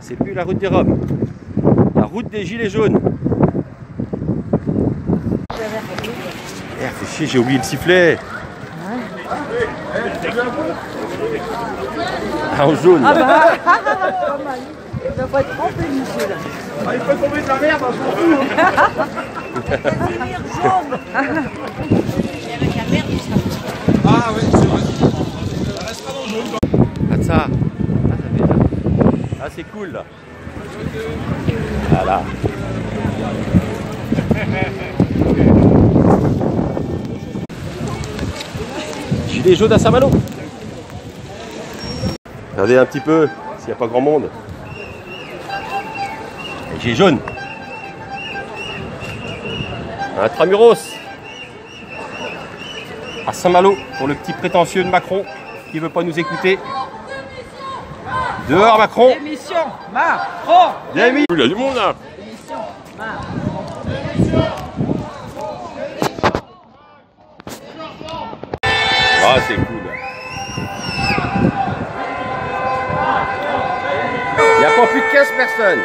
C'est plus la route des Roms. La route des Gilets jaunes. Eh, fait chier, j'ai oublié le sifflet. Ah, en jaune. Ah bah Il doit pas être trempé, monsieur, là. Ah, il peut tomber de la merde, hein, je m'en fous. Ah ouais, c'est vrai. Ça reste pas dans le jaune. Regarde ça. Ah, ça fait c'est cool là. Voilà. Gilet jaune à Saint-Malo. Regardez un petit peu s'il n'y a pas grand monde. Les Gilets jaunes. Intramuros. À Saint-Malo pour le petit prétentieux de Macron qui veut pas nous écouter. Dehors Macron. Émission Macron. Demi Il y a du monde là Ah c'est cool. Il n'y a pas plus de 15 personnes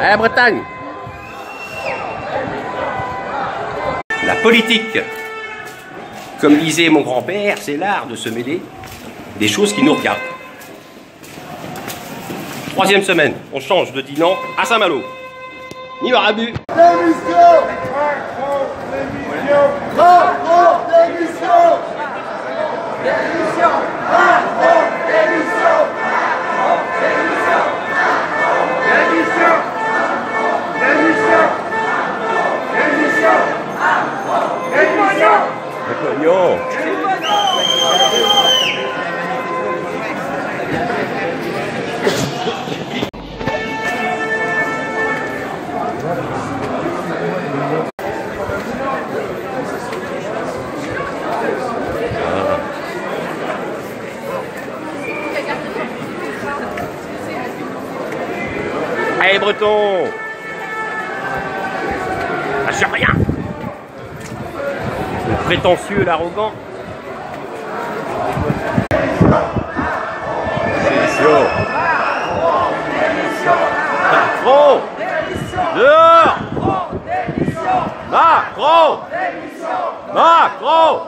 à la Bretagne? La politique. Comme disait mon grand-père, c'est l'art de se mêler des choses qui nous regardent. Troisième semaine, on change de Dinan à Saint-Malo. Ni Marabu. Le pognon. Allez Breton. Lâche rien. Le prétentieux, l'arrogant. Sélection Macron. Dehors. Macron. Macron.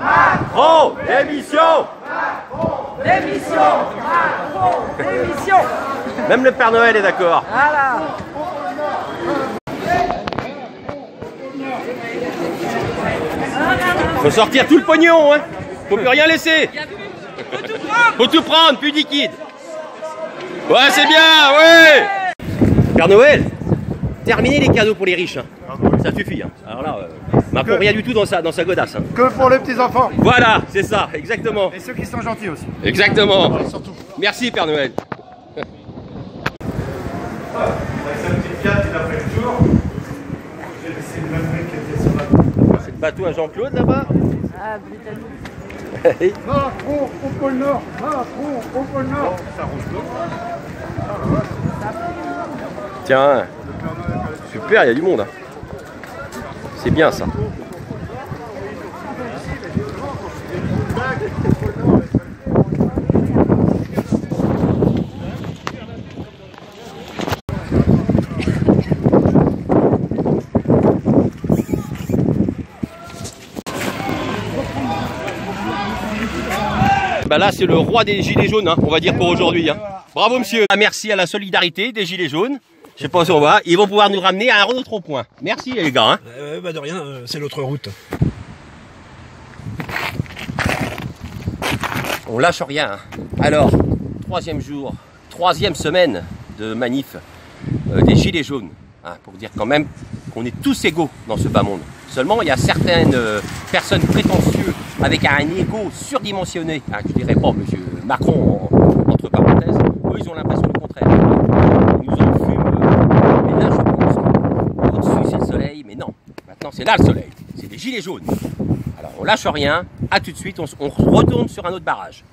Macron. Démission. Démission. Macron. Démission Même le Père Noël est d'accord. Voilà Faut sortir tout le pognon, hein Faut plus rien laisser Faut tout prendre, plus liquide Ouais, c'est bien, ouais Père Noël, terminez les cadeaux pour les riches. hein. Ça suffit. hein. Alors là, euh, Macron, rien du tout dans sa, dans sa godasse. hein. Que pour les petits enfants. Voilà, c'est ça, exactement. Et ceux qui sont gentils aussi. Exactement. Surtout. Merci Père Noël. Avec sa petite Fiat, il a fait le tour. J'ai laissé le même mec qui était sur la. C'est le bateau à Jean-Claude là-bas Ah, Britannique. Macron au pôle Nord Macron au pôle Nord Ça Tiens, super, il y a du monde. hein. C'est bien ça. Bah là, c'est le roi des gilets jaunes, hein, on va dire pour aujourd'hui. hein. Bravo, monsieur. Ah, Merci à la solidarité des gilets jaunes. Je sais pas si on va. Ils vont pouvoir nous ramener à un autre point. Merci les gars. hein. Euh, bah de rien, euh, c'est l'autre route. On lâche rien. Alors, troisième jour, troisième semaine de manif euh, des Gilets jaunes. Hein, pour dire quand même qu'on est tous égaux dans ce bas monde. Seulement, il y a certaines euh, personnes prétentieuses avec un ego surdimensionné. Hein, je dirais pas, monsieur Macron, en- entre parenthèses. Eux, ils ont l'impression du contraire. Ils nous en fument. euh, mais là, je pense qu'au-dessus, c'est le soleil. Mais non, maintenant, c'est là le soleil. C'est des Gilets jaunes. Alors, on lâche rien. À tout de suite, on retourne sur un autre barrage.